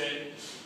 said,